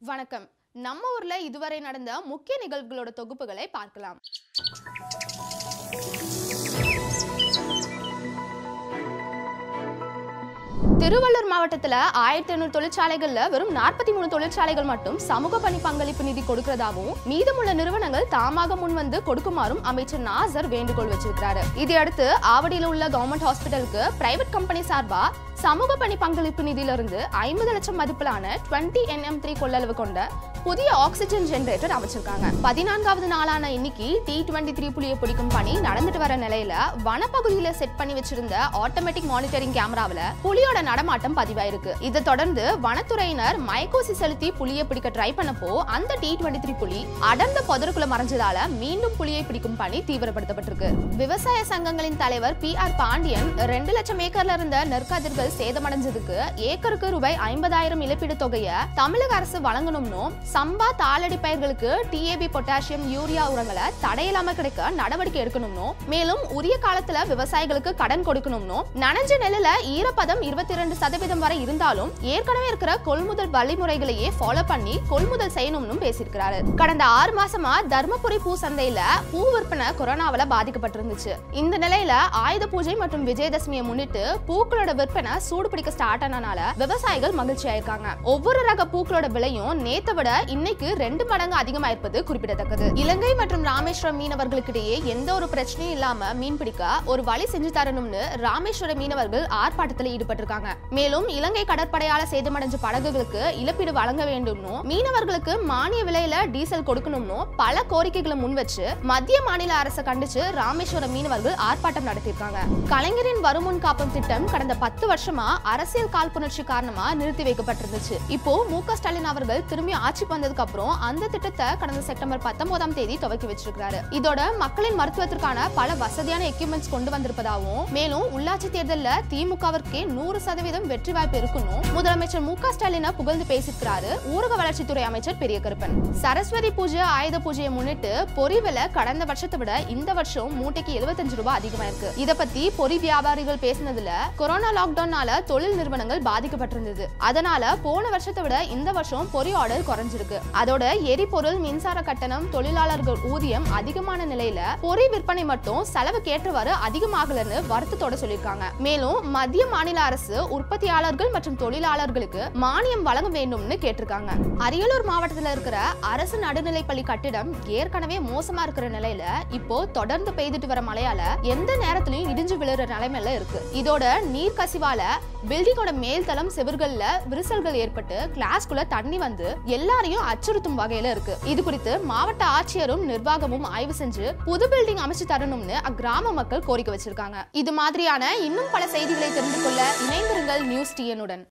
வணக்கம். நம்ம ஊர்ல இதுவரை நடந்த முக்கிய நிகழ்வுகளோட தொகுப்புகளை பார்க்கலாம். திருவள்ளூர் மாவட்டத்துல ஆயிரத்தி ஐநூறு தொழிற்சாலைகள்ல வெறும் நாற்பத்தி மூணு தொழிற்சாலைகள் மட்டும் சமூக பணி பங்களிப்பு நிதி கொடுக்கிறதாகவும் மீதமுள்ள நிறுவனங்கள் தாமாக முன் வந்து கொடுக்குமாறும் அமைச்சர் நாசர் வேண்டுகோள் வச்சிருக்கிறாரு. இதையடுத்து ஆவடியில் உள்ள கவர்மெண்ட் ஹாஸ்பிட்டலுக்கு பிரைவேட் கம்பெனி சார்பா சமூக பணி பங்களிப்பு நிதியிலிருந்து ஐம்பது லட்சம் மதிப்பிலான 20 என்எம் த்ரீ கொள்ளளவு கொண்ட புதிய ஆக்சிஜன் ஜெனரேட்டர் அமைச்சிருக்காங்க. பதினான்காவது நாளான இன்னைக்கு டி டுவெண்ட்டி த்ரீ புலியை பிடிக்கும் பணி நடந்துட்டு வர நிலையில வனப்பகுதியில செட் பண்ணி வச்சிருந்த ஆட்டோமேட்டிக் மானிட்டரிங் கேமராவில புலியோட நடமாட்டம் பதிவாயிருக்கு. இதை தொடர்ந்து வனத்துறையினர் மயக்கோசி செலுத்தி புலியை பிடிக்க ட்ரை பண்ணப்போ அந்த டி டுவெண்ட்டி த்ரீ புலி அடர்ந்த பொதருக்குள்ள மறைஞ்சதால மீண்டும் புலியை பிடிக்கும் பணி தீவிரப்படுத்தப்பட்டிருக்கு. விவசாய சங்கங்களின் தலைவர் பி ஆர் பாண்டியன் ரெண்டு லட்சம் ஏக்கர்ல இருந்த நெற்கதிர்கள் சேதமடைஞ்சதுக்கு ஏக்கருக்கு ரூபாய் ஐம்பதாயிரம் இழப்பீடு தொகையை தமிழக அரசு வழங்கணும்னும் சம்பா தாளடி பயிர்களுக்கு டிஏபி பொட்டாசியம் யூரியா உரங்களை தடையில்லாம கிடைக்க நடவடிக்கை எடுக்கணும்னும் மேலும் உரிய காலத்துல விவசாயிகளுக்கு கடன் கொடுக்கணும்னும் நனைஞ்ச நெல்லுல ஈரப்பதம் இருபத்தி இரண்டு சதவீதம் வரை இருந்தாலும் ஏற்கனவே இருக்கிற கொள்முதல் வழிமுறைகளையே ஃபாலோ பண்ணி கொள்முதல் செய்யணும்னு பேசியிருக்கிறாரு. கடந்த ஆறு மாசமா தர்மபுரி பூ சந்தையில பூ விற்பனை கொரோனாவால பாதிக்கப்பட்டிருந்துச்சு. இந்த நிலையில ஆயுத பூஜை மற்றும் விஜயதசமியை முன்னிட்டு பூக்களோட விற்பனை சூடு பிடிக்க ஸ்டார்ட் ஆனனால விவசாயிகள் மகிழ்ச்சி ஆயிருக்காங்க. ஒவ்வொரு ரக பூக்களோட விலையும் நேத்தை விட இன்னைக்கு ரெண்டு மடங்கு அதிகமாயிருப்பது குறிப்பிடத்தக்கது. இலங்கை மற்றும் ராமேஸ்வரம் மீனவர்களுக்கிடையே எந்த ஒரு பிரச்சனையும் இல்லாம மீன் பிடிக்க ஒரு வழி செஞ்சு தரணும்னு ராமேஸ்வர மீனவர்கள் ஆர்ப்பாட்டத்தில் ஈடுபட்டிருக்காங்க. மேலும் இலங்கை கடற்படையால சேதமடைஞ்ச படகுகளுக்கு இழப்பீடு வழங்க வேண்டும்னு மீனவர்களுக்கு மானிய விலையில டீசல் கொடுக்கணும்னு பல கோரிக்கைகளை முன் வச்சு மத்திய மாநில அரசை கண்டிச்சு ராமேஸ்வரம் மீனவர்கள் ஆர்ப்பாட்டம் நடத்தியிருக்காங்க. கலைஞரின் வருமுன் காப்பம் திட்டம் கடந்த பத்து வருஷம் அரசியல் காழ்ப்புணர்ச்சி காரணமா நிறுத்தி வைக்கப்பட்டிருந்துச்சு. இப்போ மு க ஸ்டாலின் அவர்கள் திரும்பி ஆட்சிக்கு வந்ததுக்கு அப்புறம் அந்த திட்டத்தை கடந்த செப்டம்பர் பத்தொன்பதாம் தேதி துவக்கி வச்சிருக்காரு இதோட மக்களின் மருத்துவத்திற்கான பல வசதியான எக்யூப்மெண்ட்ஸ் கொண்டு வந்திருப்பதாகவும் மேலும் உள்ளாட்சி தேர்தலில் திமுகவிற்கே நூறு சதவீதம் வெற்றி வாய்ப்பு இருக்குன்னு முதலமைச்சர் மு க ஸ்டாலினை புகழ்ந்து பேசியிருக்கிறாரு ஊரக வளர்ச்சித்துறை அமைச்சர் பெரிய கருப்பன் சரஸ்வதி பூஜை ஆயுத பூஜையை முன்னிட்டு பொறி விலை கடந்த வருஷத்தை விட இந்த வருஷம் மூட்டைக்கு 75 ரூபாய் அதிகமா இருக்கு. இத பத்தி பொறி வியாபாரிகள் பேசினதுல கொரோனா லாக்டவுன் இதனால தொழில் நிறுவனங்கள் பாதிக்கப்பட்டிருந்தது. அதனால போன வருஷத்தை விட இந்த வருஷம் பொறி ஆர்டர் குறைஞ்சிருக்கு. அதோட எரிபொருள் மின்சார கட்டணம் தொழிலாளர்கள் ஊதியம் அதிகமான நிலையில பொரி விற்பனை மட்டும் செலவுக்கு ஏற்றவாறு அதிகமாகலன்னு வருத்தத்தோட சொல்லியிருக்காங்க. மேலும் மத்திய மாநில அரசு உற்பத்தியாளர்கள் மற்றும் தொழிலாளர்களுக்கு மானியம் வழங்க வேண்டும்னு கேட்டிருக்காங்க. அரியலூர் மாவட்டத்தில் இருக்கிற அரசு நடுநிலைப்பள்ளி கட்டிடம் ஏற்கனவே மோசமா இருக்கிற நிலையில இப்போ தொடர்ந்து பெய்துட்டு வர மழையால எந்த நேரத்திலையும் இடிஞ்சு விழுற நிலைமையில இருக்கு. இதோட நீர் கசிவால பில்டிங்கோட மேல்தளம் செவர்களில் விரிசல்கள் ஏற்பட்டு கிளாஸ்குள்ள தண்ணி வந்து எல்லாரையும் அச்சுறுத்தும் வகையில இருக்கு. இது குறித்து மாவட்ட ஆட்சியரும் நிர்வாகமும் ஆய்வு செஞ்சு புது பில்டிங் அமைச்சு தரணும்னு அக்கிராம மக்கள் கோரிக்கை வச்சிருக்காங்க. இது மாதிரியான இன்னும் பல செய்திகளை தெரிந்து கொள்ள இணைந்திருங்கள் நியூஸ் டிஎனுடன்